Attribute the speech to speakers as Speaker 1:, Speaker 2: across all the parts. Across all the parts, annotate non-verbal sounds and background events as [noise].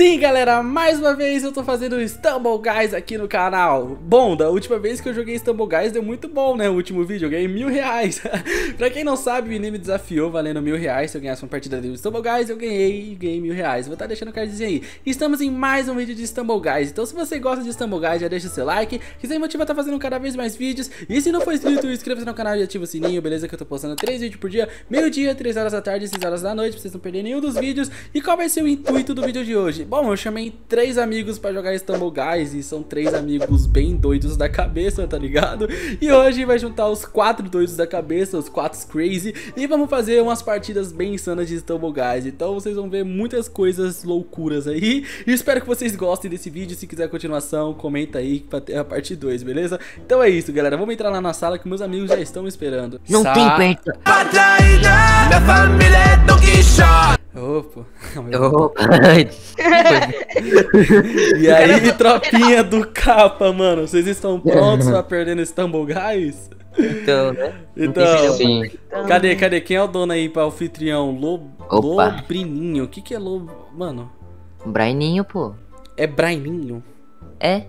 Speaker 1: Sim, galera, mais uma vez eu tô fazendo Stumble Guys aqui no canal. Bom, da última vez que eu joguei Stumble Guys deu muito bom, né? O último vídeo eu ganhei mil reais. [laughs] pra quem não sabe, o Vini me desafiou valendo mil reais. Se eu ganhasse uma partida de Stumble Guys, eu ganhei e ganhei mil reais. Vou estar tá deixando o cardzinho aí. Estamos em mais um vídeo de Stumble Guys. Então se você gosta de Stumble Guys, já deixa seu like. Quiser me motivar a estar tá fazendo cada vez mais vídeos. E se não for inscrito, inscreva-se no canal e ativa o sininho, beleza? Que eu tô postando três vídeos por dia. Meio dia, 3 horas da tarde, 6 horas da noite. Pra vocês não perderem nenhum dos vídeos. E qual vai ser o intuito do vídeo de hoje? Bom, eu chamei três amigos pra jogar Stumble Guys e são três amigos bem doidos da cabeça, tá ligado? E hoje vai juntar os quatro doidos da cabeça, os quatro crazy, e vamos fazer umas partidas bem insanas de Stumble Guys. Então vocês vão ver muitas coisas loucuras aí. E espero que vocês gostem desse vídeo. Se quiser continuação, comenta aí pra ter a parte 2, beleza? Então é isso, galera. Vamos entrar lá na sala que meus amigos já estão esperando.
Speaker 2: Não Sa tem perto.
Speaker 1: Minha família é Don Quixote. Opa. [laughs] Opa. [laughs] e aí, tropinha do capa, mano? Vocês estão [laughs] prontos pra perder no Stumble Guys?
Speaker 2: Então, né?
Speaker 1: Então, Sim. cadê, cadê? Quem é o dono aí pra anfitrião? Lob... Lobrininho. O que que é Lob... Mano?
Speaker 2: Braininho, pô.
Speaker 1: É Braininho?
Speaker 2: É.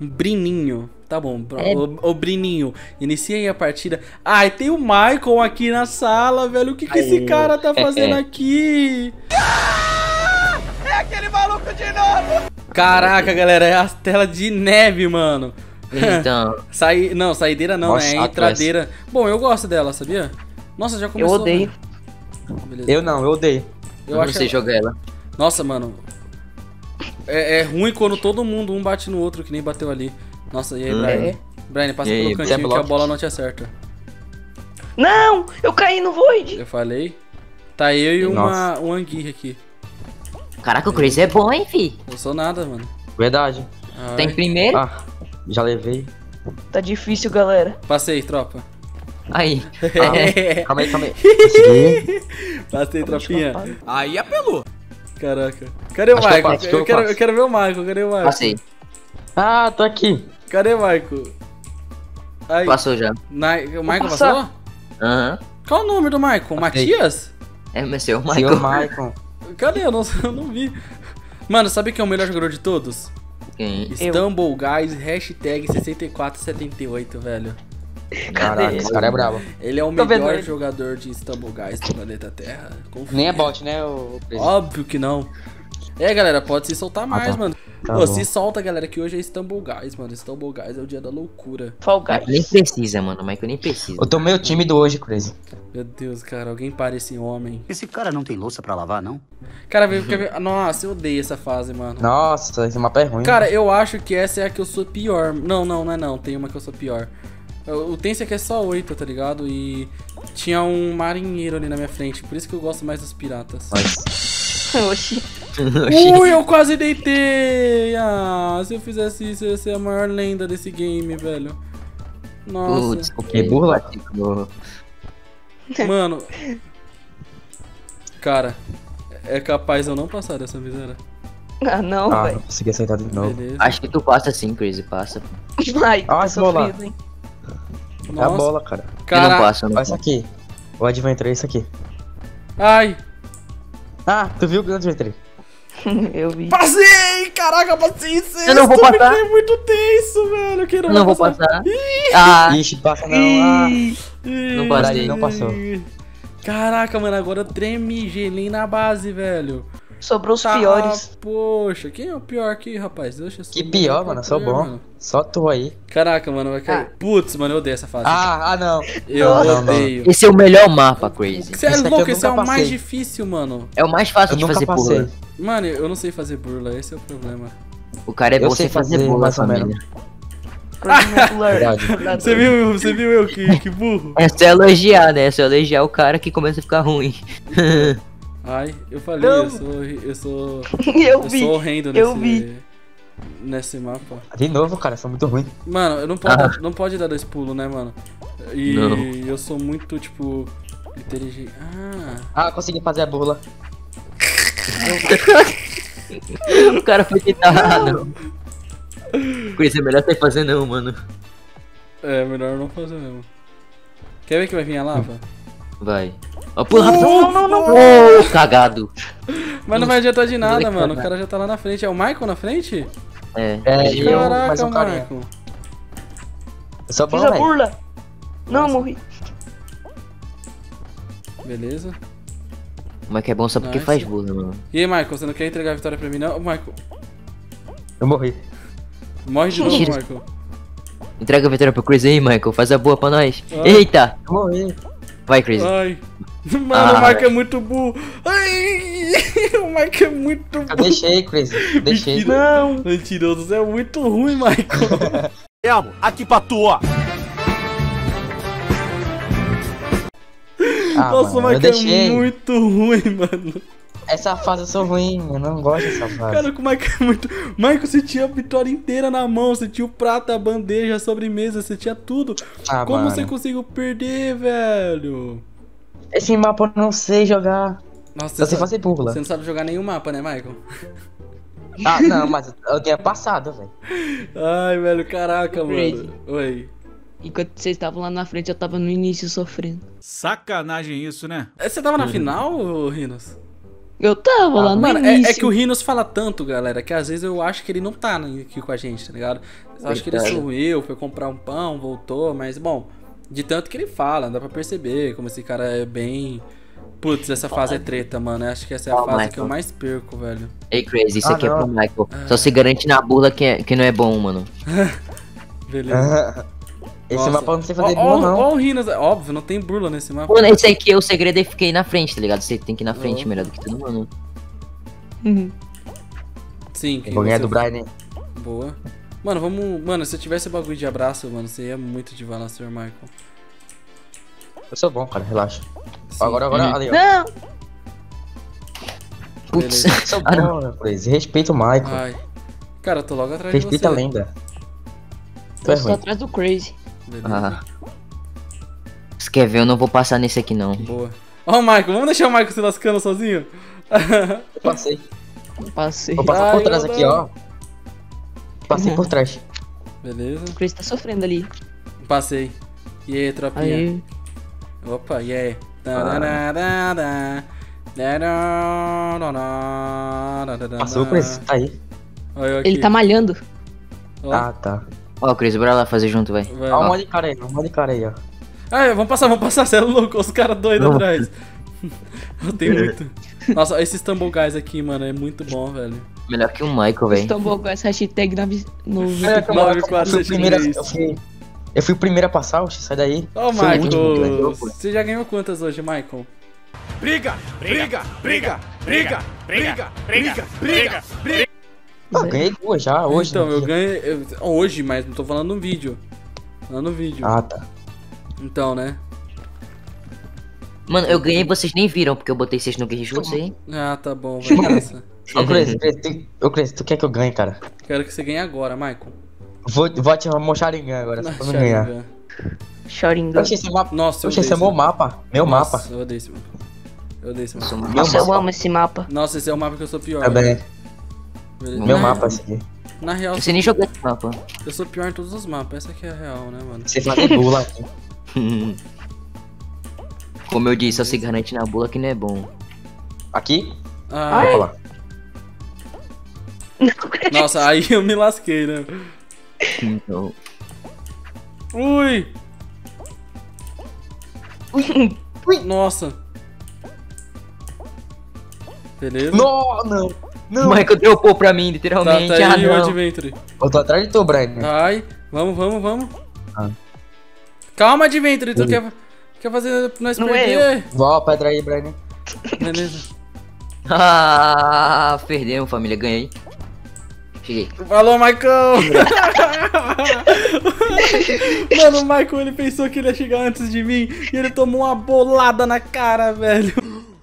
Speaker 1: Brininho. Tá bom, é... ô, ô Brininho, inicia aí a partida. Ai, tem o Michael aqui na sala, velho. O que, que esse cara tá fazendo aqui? Ah! É aquele maluco de novo! Caraca, galera, é a tela de neve, mano.
Speaker 2: Então. [laughs]
Speaker 1: Sai... Não, saideira não, Nossa, é entradeira. Bom, eu gosto dela, sabia? Nossa, já começou.
Speaker 2: Eu odeio.
Speaker 3: Né? Eu não, eu odeio.
Speaker 2: Eu, eu acho não sei ela... jogar ela.
Speaker 1: Nossa, mano. É, é, ruim quando todo mundo um bate no outro, que nem bateu ali. Nossa, e aí, hum. Brian? É. Brian, passa pelo cantinho que a bola não te acerta.
Speaker 4: Não! Eu caí no void!
Speaker 1: Eu falei. Tá eu e uma, um anguirra aqui.
Speaker 2: Caraca, o Chris é bom, hein, fi?
Speaker 1: Eu sou nada, mano.
Speaker 3: Verdade.
Speaker 2: Ai. Tem primeiro? Ah,
Speaker 3: já levei.
Speaker 4: Tá difícil, galera.
Speaker 1: Passei, tropa.
Speaker 2: Aí. [laughs]
Speaker 3: Ah, calma aí, calma aí. [laughs]
Speaker 1: Passei, tropinha. Aí apelou. Caraca. Cadê o Michael? Eu, eu, eu, quero, eu, quero, ver o Michael. Cadê o Michael?
Speaker 2: Passei.
Speaker 3: Ah, tô aqui.
Speaker 1: Cadê o Michael?
Speaker 2: Aí. Passou já.
Speaker 1: Na... O Michael passou?
Speaker 2: Aham. Uhum.
Speaker 1: Qual o nome do Michael? Matias?
Speaker 2: É, mas seu Michael. Seu
Speaker 3: Michael.
Speaker 1: Cadê? Eu não, eu não vi. Mano, sabe quem é o melhor jogador de todos?
Speaker 2: Quem?
Speaker 1: Stumble Guys, hashtag 6478, velho.
Speaker 3: Caraca, esse cara é brabo.
Speaker 1: Ele é o melhor jogador de Stumble Guys do planeta Terra.
Speaker 3: Confia. Nem é bot, né, o
Speaker 1: Óbvio que não. É, galera, pode se soltar mais, ah, tá. mano. Tá Pô, se solta, galera, que hoje é Stumble Guys, mano. Stumble Guys é o dia da loucura.
Speaker 2: Fall Guys. Nem precisa, mano. Michael nem precisa.
Speaker 3: Eu tô meio tímido hoje, Crazy.
Speaker 1: Meu Deus, cara, alguém para esse homem.
Speaker 5: Esse cara não tem louça pra lavar, não?
Speaker 1: Cara, veio, uhum. Nossa, eu odeio essa fase, mano.
Speaker 3: Nossa, esse mapa é ruim.
Speaker 1: Cara, eu acho que essa é a que eu sou pior. Não, não, não é não. Tem uma que eu sou pior. O Tense aqui é só 8, tá ligado? E tinha um marinheiro ali na minha frente. Por isso que eu gosto mais dos piratas. [laughs]
Speaker 4: Oxi. [laughs]
Speaker 1: Ui, eu quase deitei! Ah, se eu fizesse isso, eu ia ser a maior lenda desse game, velho. Nossa. Putz,
Speaker 2: que burla? [laughs]
Speaker 1: Mano. Cara, é capaz eu não passar dessa miséria.
Speaker 4: Ah, não, ah, velho.
Speaker 3: não consegui aceitar de novo. Beleza.
Speaker 2: Acho que tu passa sim, Crazy, passa.
Speaker 4: Ai, ah, sofrido, hein.
Speaker 3: Nossa. É a bola, cara.
Speaker 2: Cara, eu não passa, não
Speaker 3: isso aqui. O Adventure é isso aqui.
Speaker 1: Ai.
Speaker 3: Ah, tu viu o Adventure? [laughs]
Speaker 4: eu vi.
Speaker 1: Passei! Caraca, passei sexto!
Speaker 2: Eu não vou passar.
Speaker 1: É muito tenso, velho. Eu
Speaker 2: não, não vou passar.
Speaker 3: Ah. Ixi, passa não. Ah.
Speaker 2: Não passei.
Speaker 3: Não passou.
Speaker 1: Caraca, mano, agora eu tremi, gelei na base, velho.
Speaker 4: Sobrou os tá, piores.
Speaker 1: Poxa, quem é o pior aqui, rapaz? Deixa eu
Speaker 3: Que pior, mano, sou bom. Mano. Só tu aí.
Speaker 1: Caraca, mano, vai cair. Ah. Putz, mano, eu odeio essa fase.
Speaker 3: Ah, ah não.
Speaker 1: Eu não, odeio.
Speaker 2: Esse é o melhor mapa, Crazy.
Speaker 1: Você é louco, esse é o passei. mais difícil, mano.
Speaker 2: É o mais fácil eu de fazer passei. burla.
Speaker 1: Mano, eu não sei fazer burla, esse é o problema.
Speaker 2: O cara é bom sem fazer, fazer burla, família. [laughs]
Speaker 1: você viu, você viu eu que, que burro?
Speaker 2: É só elogiar, né? É só elogiar o cara que começa a ficar ruim. [laughs]
Speaker 1: Ai, eu falei, eu sou. Eu sou. [laughs]
Speaker 4: eu, eu vi.
Speaker 1: sou horrendo nesse. Eu vi. Nesse mapa.
Speaker 3: De novo, cara, sou muito ruim.
Speaker 1: Mano, eu não pode, ah. não pode dar dois pulos, né, mano? E não. eu sou muito, tipo, inteligente.
Speaker 3: Ah. Ah, consegui fazer a burla. [laughs]
Speaker 2: o cara foi tentado. Por isso é melhor você fazer não, mano.
Speaker 1: É, melhor não fazer mesmo. Quer ver que vai vir a lava?
Speaker 2: Vai. Ó, pula rápido.
Speaker 1: Não, não, não.
Speaker 2: Ô, cagado.
Speaker 1: Mas não vai adiantar de nada, mano. O cara já tá lá na frente. É o Michael na frente?
Speaker 2: É.
Speaker 3: É, e eu,
Speaker 1: Caraca,
Speaker 3: um.
Speaker 1: Michael.
Speaker 3: Eu sou bom,
Speaker 4: Fiz a burla. Não, morri.
Speaker 1: Beleza.
Speaker 2: Mas que é bom só porque
Speaker 1: Nice.
Speaker 2: faz burla, mano.
Speaker 1: E aí, Michael, você não quer entregar a vitória pra mim, não? Ô, Michael,
Speaker 3: Eu morri.
Speaker 1: morre de novo. Michael.
Speaker 2: Entrega a vitória pro Chris aí, Michael. Faz a boa pra nós.
Speaker 1: Ah.
Speaker 2: Eita!
Speaker 3: Eu morri.
Speaker 2: Vai, Chris.
Speaker 1: Ai. [laughs] Mano,
Speaker 2: Ah,
Speaker 1: o Michael é muito burro. Ai, [laughs] o Michael é muito
Speaker 3: Eu
Speaker 1: burro.
Speaker 3: deixei, Chris. Deixei.
Speaker 1: Mentira. Mentiroso, você é muito ruim, Michael. [laughs]
Speaker 6: Elmo, aqui pra tua!
Speaker 3: Ah,
Speaker 1: Nossa, o
Speaker 3: mano, eu
Speaker 1: Michael é
Speaker 3: deixei.
Speaker 1: muito ruim, mano.
Speaker 3: Essa fase eu sou ruim, eu não gosto dessa fase.
Speaker 1: Cara, o Michael é muito. Michael, você tinha a vitória inteira na mão. Você tinha o prato, a bandeja, a sobremesa, você tinha tudo.
Speaker 3: Ah,
Speaker 1: Como
Speaker 3: mano.
Speaker 1: você conseguiu perder, velho?
Speaker 3: Esse mapa eu não sei jogar.
Speaker 1: Nossa,
Speaker 3: Só sei
Speaker 1: sabe-
Speaker 3: fazer burla.
Speaker 1: Você não sabe jogar nenhum mapa, né, Michael?
Speaker 3: Ah, não, mas eu tinha passado, velho.
Speaker 1: Ai, velho, caraca, mano. Oi.
Speaker 4: Enquanto vocês estavam lá na frente, eu tava no início sofrendo.
Speaker 6: Sacanagem isso, né?
Speaker 1: Você tava na final, ô, Rinos?
Speaker 4: Eu tava lá no
Speaker 1: Mano, é,
Speaker 4: início.
Speaker 1: é que o Rinos fala tanto, galera, que às vezes eu acho que ele não tá aqui com a gente, tá ligado? Eu acho que ele sumiu, foi comprar um pão, voltou, mas bom, de tanto que ele fala, dá pra perceber como esse cara é bem. Putz, essa fase é treta, mano. Eu acho que essa é a
Speaker 2: Ó,
Speaker 1: fase
Speaker 2: Michael.
Speaker 1: que eu mais perco, velho.
Speaker 2: Ei, Crazy, isso
Speaker 3: Ah,
Speaker 2: aqui é
Speaker 3: não.
Speaker 2: pro Michael. Só se garante na burla que, é- que não é bom, mano. [laughs]
Speaker 1: Beleza. [laughs]
Speaker 3: Esse
Speaker 1: Nossa.
Speaker 3: mapa eu não sei fazer
Speaker 1: ó,
Speaker 3: burla, não.
Speaker 1: ó o Rinos, óbvio, não tem burla nesse mapa.
Speaker 2: Mano, esse aqui, o segredo é ficar aí na frente, tá ligado? Você tem que ir na frente
Speaker 1: Oh.
Speaker 2: melhor do que todo mundo.
Speaker 4: Uhum.
Speaker 1: Sim, que
Speaker 3: Vou ganhar do Brian.
Speaker 1: Boa. Mano, vamos. Mano, se eu tivesse bagulho de abraço, mano, você ia muito de Sr. Michael.
Speaker 3: Eu sou bom, cara, relaxa.
Speaker 1: Sim.
Speaker 3: Agora, agora,
Speaker 2: Uhum.
Speaker 3: ali, ó.
Speaker 4: Não!
Speaker 2: Putz. [laughs]
Speaker 3: Sou
Speaker 2: Ah,
Speaker 3: bom, meu Chris. Respeita o Michael.
Speaker 1: Ai. Cara, eu tô logo atrás
Speaker 3: Respeita a
Speaker 1: de você.
Speaker 3: lenda. Tu é
Speaker 4: Eu tô
Speaker 3: ruim.
Speaker 4: atrás do Crazy.
Speaker 1: Beleza.
Speaker 2: Ah. Você quer ver? Eu não vou passar nesse aqui, não.
Speaker 1: Boa. Ó o Michael, vamos deixar o Michael se lascando sozinho?
Speaker 3: Eu passei.
Speaker 4: Passei.
Speaker 3: Vou passar
Speaker 1: Ai,
Speaker 3: por trás aqui, ó. Passei por trás.
Speaker 1: Beleza.
Speaker 4: O Crazy tá sofrendo ali.
Speaker 1: Passei. E aí, tropinha?
Speaker 4: Aí.
Speaker 1: Opa, e aí?
Speaker 3: Passou, Chris. Tá aí.
Speaker 1: Olha eu aqui.
Speaker 4: Ele tá malhando.
Speaker 1: Ó,
Speaker 3: Ah, tá.
Speaker 2: Ó, Cris, bora lá fazer junto, vai.
Speaker 1: vai.
Speaker 3: Ó, um monte de cara aí, um monte de cara aí, ó.
Speaker 1: Ah, vamos passar, vamos passar, você é louco, os caras doidos
Speaker 2: Não.
Speaker 1: atrás. Eu tenho muito. Nossa, esses Tumble Guys aqui, mano, é muito bom, velho.
Speaker 2: Melhor que o Michael, velho.
Speaker 4: Com essa hashtag na, no
Speaker 3: É,
Speaker 4: vídeo.
Speaker 1: Nove,
Speaker 3: eu
Speaker 1: quatro,
Speaker 3: fui o
Speaker 1: sete,
Speaker 3: primeiro a-
Speaker 1: três.
Speaker 3: eu fui- Eu fui o primeiro a passar, oxe, sai daí.
Speaker 1: Ó,
Speaker 3: Fui o último que
Speaker 1: Michael,
Speaker 3: pô.
Speaker 1: você já ganhou quantas hoje, Michael?
Speaker 6: Briga, briga, briga, briga, briga, briga, briga, briga.
Speaker 3: Ah, ganhei duas já, hoje.
Speaker 1: então,
Speaker 3: no
Speaker 1: eu ganhei eu- hoje, mas não tô falando no vídeo. Falando no vídeo.
Speaker 3: Ah, tá.
Speaker 1: Então, né?
Speaker 2: Mano, eu ganhei vocês nem viram, porque eu botei vocês no guerreiro de você.
Speaker 1: Ah, tá bom, vai nessa.
Speaker 3: Ô, Cris, tu, ô, Cris, tu quer que eu ganhe, cara?
Speaker 1: Quero que você ganhe agora, Michael.
Speaker 3: Vou, vou ativar meu Sharingan agora, só pra me ganhar.
Speaker 1: Sharingan.
Speaker 3: Oxe, esse mapa.
Speaker 1: Nossa, eu
Speaker 3: Oxe, esse é meu mapa. Meu
Speaker 1: Nossa,
Speaker 3: mapa.
Speaker 1: Eu odeio esse mapa. Eu odeio esse mapa.
Speaker 4: Nossa, eu amo esse mapa.
Speaker 1: Nossa, esse é o mapa que eu sou pior.
Speaker 3: Também.
Speaker 1: velho. Beleza.
Speaker 3: Meu
Speaker 1: Na-
Speaker 3: mapa esse aqui.
Speaker 1: Na real,
Speaker 2: Você nem jogou esse mapa.
Speaker 1: eu sou pior em todos os mapas. Essa aqui é a real, né, mano?
Speaker 3: Você fazer bula aqui. [laughs]
Speaker 2: Como eu disse, só se garante na bola que não é bom.
Speaker 3: Aqui?
Speaker 1: Ah,
Speaker 3: lá. [laughs]
Speaker 1: nossa, aí eu me lasquei, né?
Speaker 2: Então.
Speaker 1: Ui! Nossa. Beleza.
Speaker 3: Não, não.
Speaker 2: O
Speaker 3: Não.
Speaker 2: Michael dropou pra mim,
Speaker 1: Tá,
Speaker 2: literalmente.
Speaker 1: tá
Speaker 2: ah,
Speaker 1: aí o
Speaker 2: não.
Speaker 1: Adventure.
Speaker 3: Eu tô atrás de tu, Brian.
Speaker 1: Ai, vamos, vamos, vamos.
Speaker 3: Ah.
Speaker 1: Calma, Adventure, tu quer, quer fazer nós
Speaker 4: Não é
Speaker 1: perder?
Speaker 3: Vó, a pedra aí, Brian.
Speaker 1: Beleza.
Speaker 2: Ah, perdemos, família. Ganhei. Cheguei.
Speaker 1: Falou, Michael! [laughs] Mano, o Michael ele pensou que ele ia chegar antes de mim e ele tomou uma bolada na cara, velho.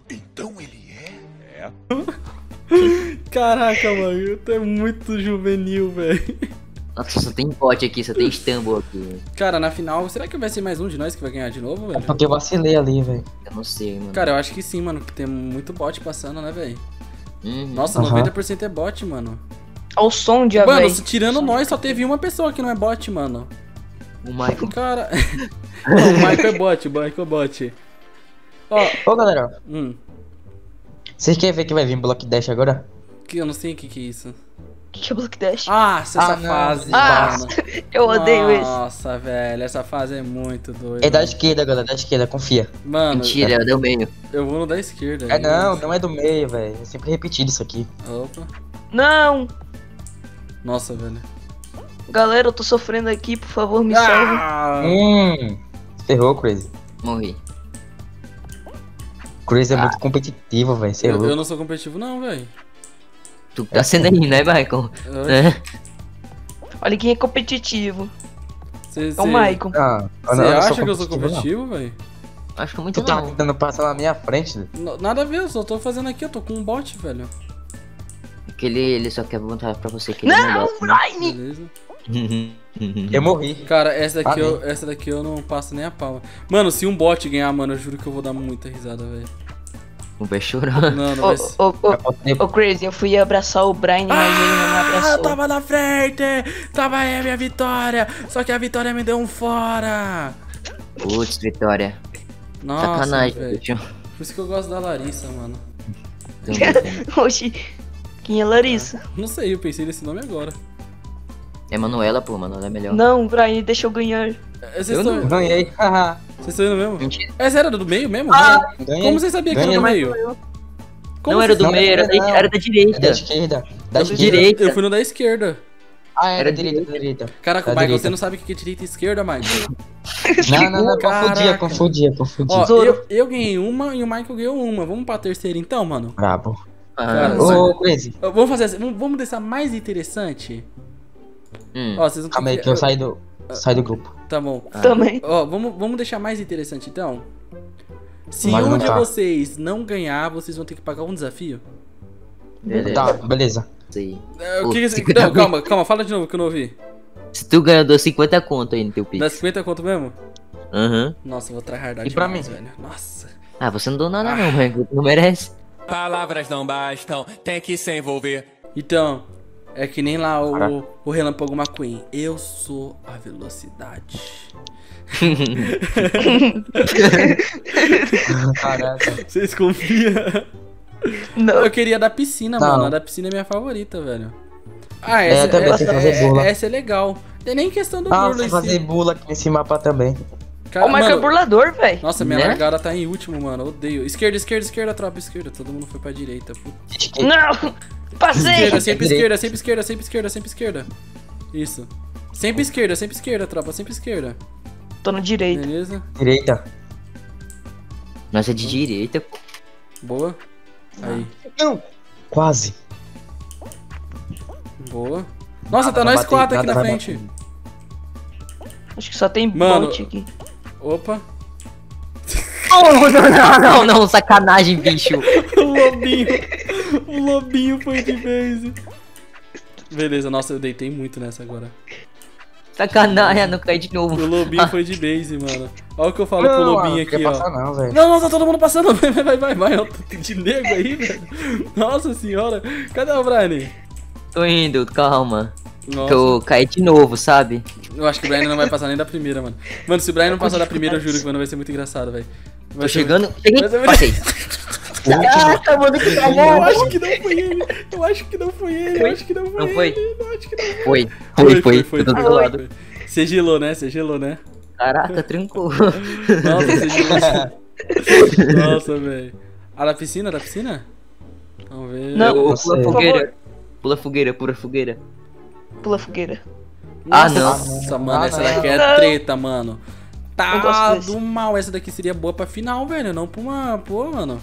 Speaker 6: Então ele é? [laughs]
Speaker 1: Caraca, mano, tu é muito juvenil, velho.
Speaker 2: Nossa, só tem bot aqui, só tem Istanbul aqui.
Speaker 1: Cara, na final, será que vai ser mais um de nós que vai ganhar de novo, velho?
Speaker 3: Porque eu vacilei ali, velho.
Speaker 2: Eu não sei, mano.
Speaker 1: Cara, eu acho que sim, mano, que tem muito bot passando, né, velho?
Speaker 2: Uhum.
Speaker 1: Nossa,
Speaker 3: Aham.
Speaker 1: 90% é bot, mano.
Speaker 4: Olha o som de
Speaker 1: Mano, tirando nós, só teve uma pessoa que não é bot, mano.
Speaker 2: O Michael.
Speaker 1: Cara. [laughs] não, o Michael é bot, o Michael é bot. Ó,
Speaker 3: Ô, galera,
Speaker 1: hum,
Speaker 3: vocês querem ver que vai vir Block Dash agora?
Speaker 1: Que eu não sei o que que é isso.
Speaker 4: O que, que é Block Dash?
Speaker 1: Ah, essa
Speaker 3: Ah,
Speaker 1: fase,
Speaker 4: Ah,
Speaker 1: mano. [laughs]
Speaker 4: eu odeio esse.
Speaker 1: Nossa, velho, essa fase é muito doida.
Speaker 3: É da esquerda, galera, da esquerda, confia.
Speaker 1: Mano,
Speaker 2: Mentira, é do meio.
Speaker 1: eu vou no da esquerda.
Speaker 3: É não, não é do meio, velho. É sempre repetido isso aqui.
Speaker 1: Opa.
Speaker 4: Não!
Speaker 1: Nossa, velho.
Speaker 4: Galera, eu tô sofrendo aqui, por favor, me salve.
Speaker 1: Ah!
Speaker 3: Hum, ferrou, Crazy.
Speaker 2: Morri.
Speaker 3: Crazy é muito competitivo, velho. É
Speaker 1: Eu, eu não sou competitivo não, velho.
Speaker 2: Tu tá sendo aí, né, Michael? É.
Speaker 4: Olha quem é competitivo.
Speaker 1: Você
Speaker 4: É o Michael.
Speaker 3: Ah,
Speaker 1: Você acha que eu sou competitivo, velho?
Speaker 2: Acho que muito
Speaker 3: Tu tá
Speaker 2: não.
Speaker 3: tentando passar na minha frente. né?
Speaker 1: N- Nada a ver, eu só tô fazendo aqui, eu tô com um bot, velho.
Speaker 2: Porque ele, ele só quer mostrar pra você que ele
Speaker 4: Não,
Speaker 2: né?
Speaker 4: Brian! [laughs]
Speaker 3: Eu morri.
Speaker 1: Cara, essa daqui,
Speaker 3: Ah,
Speaker 1: eu, essa daqui eu não passo nem a pau. Mano, se um bot ganhar, mano, eu juro que eu vou dar muita risada, velho.
Speaker 2: Não vai chorar.
Speaker 1: Não, não
Speaker 4: Ô,
Speaker 1: vai
Speaker 4: ô, ô,
Speaker 3: Eu
Speaker 4: Crazy, eu fui abraçar o Brian, mas ele não me
Speaker 1: Ah, eu
Speaker 4: abraçou.
Speaker 1: tava na frente! Tava aí a minha vitória! Só que a vitória me deu um fora!
Speaker 2: Putz, Vitória.
Speaker 1: Nossa,
Speaker 2: Sacanagem,
Speaker 1: velho. Por isso que eu gosto da Larissa, mano. [laughs]
Speaker 4: Oxi, quem é Larissa?
Speaker 1: Não sei, eu pensei nesse nome agora.
Speaker 2: É Manuela, pô, Manuela é melhor.
Speaker 4: Não, Brian, deixa eu ganhar.
Speaker 1: É, Vocês
Speaker 2: Eu
Speaker 1: estão
Speaker 2: não-
Speaker 3: Ganhei. haha.
Speaker 1: vocês estão indo mesmo?
Speaker 2: Mentira.
Speaker 1: Essa era do meio mesmo?
Speaker 3: Ganhei.
Speaker 1: Como você sabia que era do meio? Como
Speaker 2: não era do meio, era da,
Speaker 3: não.
Speaker 2: era da
Speaker 3: É
Speaker 2: direita.
Speaker 3: da esquerda. Da
Speaker 2: Eu direita.
Speaker 1: Eu fui no da esquerda.
Speaker 3: Ah, era
Speaker 2: Era
Speaker 3: direita, direita.
Speaker 1: Caraca,
Speaker 3: Da
Speaker 1: Michael,
Speaker 3: direita.
Speaker 1: você não sabe o que é direita e esquerda, Michael. [laughs]
Speaker 3: Não, não, não.
Speaker 1: Caraca.
Speaker 3: Confundia, confundia, confundia.
Speaker 1: Ó, eu, eu ganhei uma e o Michael ganhou uma. Vamos pra terceira então, mano?
Speaker 3: Brabo.
Speaker 2: Ah,
Speaker 1: Cara,
Speaker 3: Ô, Crazy.
Speaker 1: Vamos fazer assim, vamos deixar mais interessante.
Speaker 2: Hum.
Speaker 1: Ó, vocês não
Speaker 3: Calma aí, que eu saio do, saio do grupo.
Speaker 1: Tá bom.
Speaker 4: Também.
Speaker 1: Ó, vamos, vamos deixar mais interessante então. Se
Speaker 3: Vai,
Speaker 1: um de vocês não ganhar, vocês vão ter que pagar um desafio.
Speaker 2: Beleza.
Speaker 3: Tá, beleza.
Speaker 2: Aí.
Speaker 1: É, o
Speaker 2: Pô,
Speaker 1: que que você...
Speaker 2: 50
Speaker 1: Não, calma, calma, fala de novo que eu não ouvi.
Speaker 2: Se tu ganhou, eu dou 50 conto aí no teu
Speaker 1: Dá
Speaker 2: pix.
Speaker 1: 50 conto mesmo?
Speaker 2: Aham.
Speaker 1: Nossa, eu vou tryhardar
Speaker 3: E pra
Speaker 1: demais,
Speaker 3: mim?
Speaker 1: velho. Nossa.
Speaker 2: Ah, você não deu nada não. Tu não merece.
Speaker 6: Palavras não bastam, tem que se envolver.
Speaker 1: Então, é que nem lá o, o Relâmpago McQueen. Eu sou a velocidade.
Speaker 3: Caraca.
Speaker 1: Vocês confiam?
Speaker 4: Não.
Speaker 1: Eu queria a da piscina,
Speaker 3: Não.
Speaker 1: mano. A da piscina é minha favorita, velho. Ah,
Speaker 3: É,
Speaker 1: essa,
Speaker 3: também
Speaker 1: essa, é-
Speaker 3: bula.
Speaker 1: essa é legal. Tem nem questão do
Speaker 3: Ah,
Speaker 1: burla em
Speaker 3: fazer
Speaker 1: si.
Speaker 3: bula aqui nesse mapa também.
Speaker 1: Cara,
Speaker 4: Ô, Michael é
Speaker 1: mano,
Speaker 4: burlador, velho.
Speaker 1: nossa, minha
Speaker 2: Né?
Speaker 1: largada tá em último, mano. Odeio. Esquerda, esquerda, esquerda, tropa, esquerda. Todo mundo foi pra direita.
Speaker 4: Não! Passei!
Speaker 1: Esquerda, sempre
Speaker 3: Direita.
Speaker 1: esquerda, sempre esquerda, sempre esquerda, sempre esquerda. Isso. Sempre esquerda, sempre esquerda, tropa, sempre esquerda.
Speaker 4: Tô no direito.
Speaker 1: Beleza?
Speaker 3: Direita.
Speaker 2: Nossa, é de direita, pô.
Speaker 1: Boa. Aí.
Speaker 3: Não. Quase.
Speaker 1: Boa. Nossa, tá
Speaker 3: Nada
Speaker 1: nós
Speaker 3: vai
Speaker 1: quatro
Speaker 3: bater,
Speaker 1: aqui na frente.
Speaker 4: Acho que só tem
Speaker 1: Mano.
Speaker 4: bot aqui.
Speaker 1: Opa. [laughs]
Speaker 2: Não, não, não, não, não, sacanagem, bicho. [laughs]
Speaker 1: O lobinho. [laughs] O lobinho foi de base. Beleza, nossa, eu deitei muito nessa agora.
Speaker 2: Sacanagem, não cai de novo.
Speaker 1: O lobinho foi de base, mano. Olha o que eu falo pro lobinho
Speaker 3: não
Speaker 1: aqui, ó.
Speaker 3: passar não, velho.
Speaker 1: Não, não, tá todo mundo passando. [laughs] Vai, vai, vai, vai, vai. ó, De nego aí, velho. Nossa senhora. Cadê o Brian?
Speaker 2: Tô indo, calma.
Speaker 1: Nossa.
Speaker 2: Que eu caí de novo, sabe?
Speaker 1: Eu acho que o Brian não vai passar nem da primeira, mano. Mano, se o Brian não passar da primeira, eu juro que mano, vai ser muito engraçado, velho. Vai
Speaker 2: Tô chegando. Cheguei,
Speaker 1: Mas eu-
Speaker 2: passei. [laughs]
Speaker 4: Caraca, mano, que
Speaker 1: Eu acho que não foi ele. Eu acho que não foi ele. Eu acho que não foi
Speaker 2: Não foi?
Speaker 1: ele. Eu acho que não
Speaker 2: Foi, foi, foi. Foi do outro lado.
Speaker 1: Você gelou, né? Você gelou, né?
Speaker 2: Caraca, trancou. [laughs]
Speaker 1: Nossa, você gelou. Nossa, velho. A da piscina? Da piscina? Vamos ver.
Speaker 4: Não.
Speaker 3: Não
Speaker 2: Pula fogueira. Pula fogueira, pura fogueira.
Speaker 4: Pula fogueira.
Speaker 2: Ah,
Speaker 1: Nossa, mano,
Speaker 3: Ah,
Speaker 1: essa
Speaker 3: não.
Speaker 1: daqui é
Speaker 4: Não.
Speaker 1: treta, mano. Tá do mal. Essa daqui seria boa pra final, velho. Não pra uma. Pô, mano.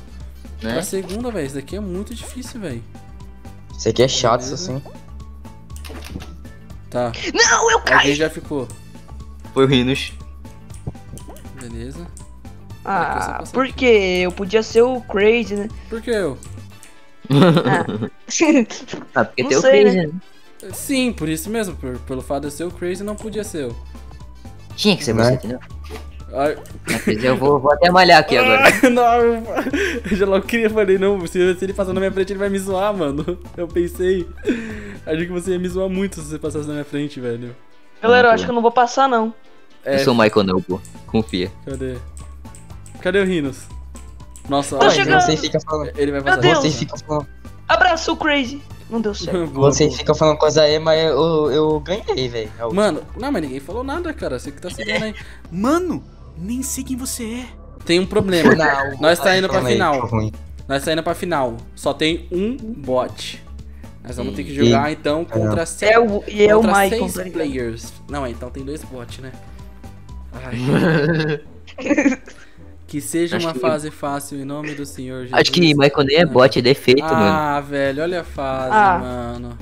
Speaker 2: Né?
Speaker 1: Pra segunda, velho. Isso daqui é muito difícil, velho.
Speaker 3: Isso aqui é chato, isso assim.
Speaker 1: Tá.
Speaker 4: Não, eu
Speaker 1: Alguém
Speaker 4: caí!
Speaker 1: já ficou.
Speaker 2: Foi o Rinos.
Speaker 1: Beleza.
Speaker 4: Ah,
Speaker 1: passo
Speaker 4: por
Speaker 1: aqui.
Speaker 4: quê? Eu podia ser o Crazy, né?
Speaker 1: Por que eu?
Speaker 2: Ah, [laughs] [laughs] porque
Speaker 4: Não
Speaker 2: tem o Crazy, né?
Speaker 1: Sim, por isso mesmo. Por, pelo fato de eu ser o Crazy, não podia ser eu.
Speaker 2: Tinha que ser
Speaker 3: Né?
Speaker 2: você, entendeu?
Speaker 1: Ai,
Speaker 2: eu vou, vou até malhar aqui agora. [laughs]
Speaker 1: não, eu já logo queria falei, não, se, se ele passar na minha frente, ele vai me zoar, mano. Eu pensei. Achei que você ia me zoar muito se você passasse na minha frente, velho.
Speaker 4: Galera, eu acho que eu não vou passar, não.
Speaker 1: É,
Speaker 2: Eu sou o Michael não, pô. Confia.
Speaker 1: cadê? Cadê o Rinos? Nossa,
Speaker 4: Tô
Speaker 1: olha,
Speaker 4: chegando.
Speaker 3: Você fica falando.
Speaker 1: ele vai
Speaker 4: Meu
Speaker 1: fazer
Speaker 4: Deus.
Speaker 3: Você fica falando.
Speaker 4: Abraço o Crazy. Não deu certo.
Speaker 1: Boa,
Speaker 3: Você
Speaker 1: boa.
Speaker 3: fica falando coisa aí, mas eu, eu ganhei, velho.
Speaker 1: Mano, não, mas ninguém falou nada, cara. Você que tá seguindo aí. [laughs]
Speaker 6: Mano, nem sei quem você é.
Speaker 1: Tem um problema. [laughs]
Speaker 3: Não,
Speaker 1: Nós tá indo pra
Speaker 3: aí,
Speaker 1: final. Nós tá indo pra final. Só tem um bot. Nós vamos ter que jogar então contra
Speaker 4: É
Speaker 1: seis,
Speaker 4: o, e é o
Speaker 1: contra
Speaker 4: Michael,
Speaker 1: seis
Speaker 4: tá
Speaker 1: players. Não, então tem dois bots, né? Ai. [laughs] que seja
Speaker 2: Acho
Speaker 1: uma
Speaker 2: que-
Speaker 1: fase fácil em nome do Senhor Jesus.
Speaker 2: Acho que Michael nem é bot, é defeito, mano.
Speaker 1: Ah, velho, olha a fase,
Speaker 4: Ah.
Speaker 1: mano.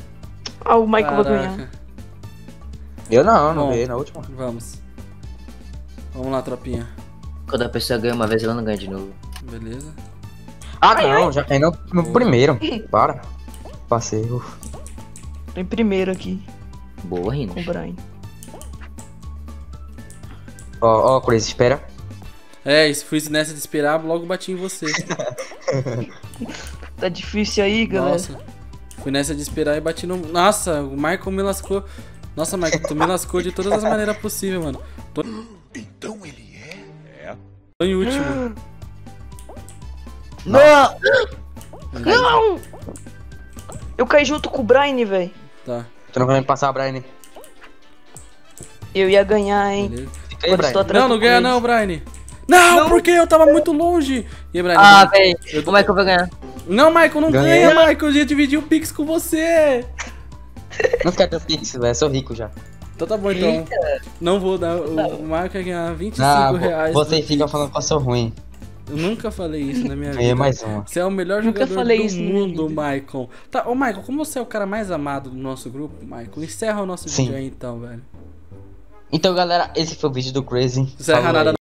Speaker 4: Ah, o Michael vai ganhar.
Speaker 1: Caraca.
Speaker 3: Eu não, não
Speaker 1: Bom.
Speaker 3: ganhei na última.
Speaker 1: Vamos. Vamos lá, tropinha.
Speaker 2: Quando a pessoa ganha uma vez, ela não ganha de novo.
Speaker 1: Beleza?
Speaker 3: Ah, não, já caí no, no primeiro. [laughs] Para. Passei. uf.
Speaker 4: Tô em primeiro aqui,
Speaker 2: Boa, Rino.
Speaker 4: com o Brian.
Speaker 3: Ó, ó, Chris, espera.
Speaker 1: É, isso fui nessa de esperar, logo bati em você. [laughs]
Speaker 4: Tá difícil aí, galera.
Speaker 1: Nossa. Fui nessa de esperar e bati no. Nossa, o Michael me lascou. Nossa, Michael, tu me lascou de todas as maneiras possíveis, mano. Tô...
Speaker 6: Então ele é?
Speaker 1: Tô em último.
Speaker 2: Não!
Speaker 4: Não! Eu caí junto com o Brian, velho.
Speaker 1: Tá,
Speaker 3: Tu não vai me passar, Brian.
Speaker 4: Eu ia ganhar, hein?
Speaker 1: beleza.
Speaker 3: Aí,
Speaker 1: Não, não ganha não, Brian. Não, porque eu tava muito longe. E aí, Brian?
Speaker 2: Ah, velho.
Speaker 1: Tô-
Speaker 2: Como é que eu vou ganhar?
Speaker 1: Não, Michael, não
Speaker 3: Ganhei.
Speaker 1: ganha, Michael. Eu ia dividir o Pix com você.
Speaker 3: Não quero teu pix, velho. Sou rico já.
Speaker 1: Então tá bom, então. Não vou dar. O, o Michael ia ganhar 25
Speaker 3: Ah,
Speaker 1: reais.
Speaker 3: vocês
Speaker 1: do
Speaker 3: ficam falando que eu sou ruim.
Speaker 1: Eu nunca falei isso na minha
Speaker 3: Ganhei [laughs]
Speaker 1: vida.
Speaker 3: mais uma.
Speaker 1: Você é o melhor
Speaker 4: Nunca
Speaker 1: jogador
Speaker 4: falei
Speaker 1: do mundo. Michael. Tá, ô Michael, como você é o cara mais amado do nosso grupo, Michael, encerra o nosso
Speaker 3: Sim.
Speaker 1: vídeo aí então, velho.
Speaker 3: Então, galera, esse foi o vídeo do Crazy.
Speaker 1: Encerra nada.